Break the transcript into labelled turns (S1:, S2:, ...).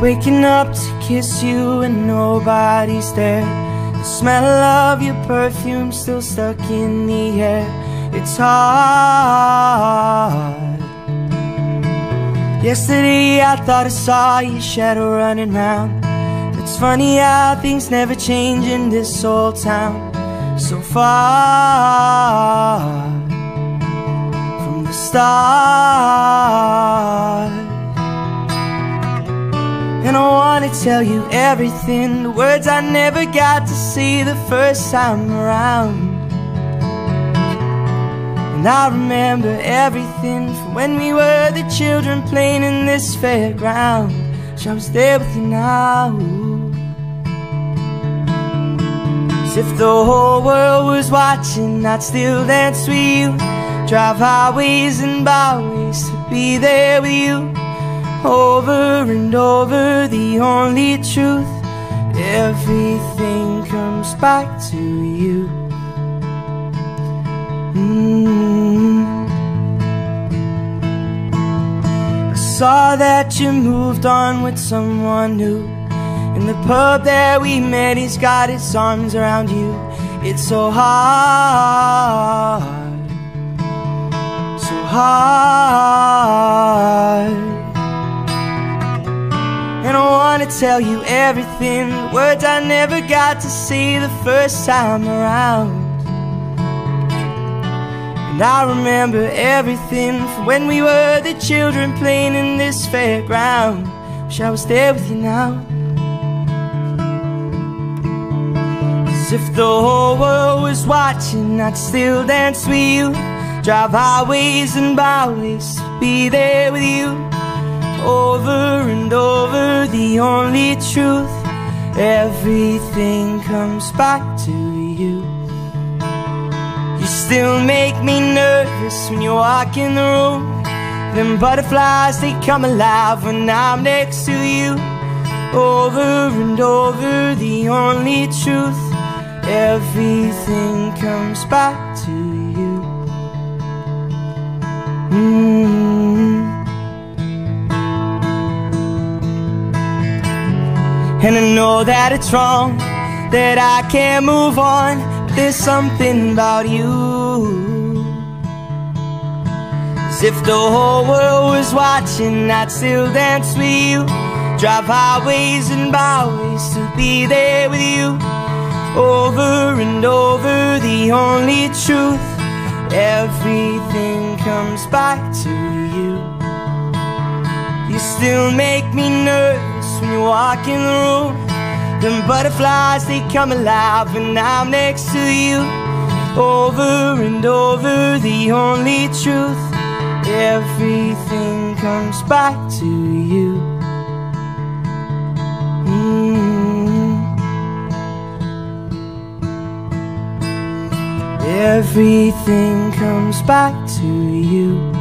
S1: Waking up to kiss you and nobody's there. The smell of your perfume still stuck in the air. It's hard. Yesterday I thought I saw your shadow running round. It's funny how things never change in this old town. So far from the start tell you everything. The words I never got to see the first time around. And I remember everything From when we were the children playing in this fairground. Wish I was there with you now. As if the whole world was watching I'd still dance with you. Drive highways and byways To be there with you over and over the only truth. Everything comes back to you. Mm. I saw that you moved on with someone new. In the pub that we met He's got his arms around you. It's so hard. So hard tell you everything. Words I never got to see the first time around. And I remember everything From when we were the children playing in this fairground. Wish I was there with you now. As if the whole world was watching I'd still dance with you. Drive highways and byways be there with you. Over and over the only truth. Everything comes back to you. You still make me nervous when you walk in the room. Them butterflies, they come alive when I'm next to you. Over and over the only truth. Everything comes back to you. Mm And I know that it's wrong That I can't move on. There's something about you. As if the whole world was watching I'd still dance with you. Drive highways and byways To be there with you. Over and over The only truth. Everything comes back to you. You still make me nervous when you walk in the room. Them butterflies, they come alive when I'm next to you. Over and over, the only truth. Everything comes back to you. Mm. Everything comes back to you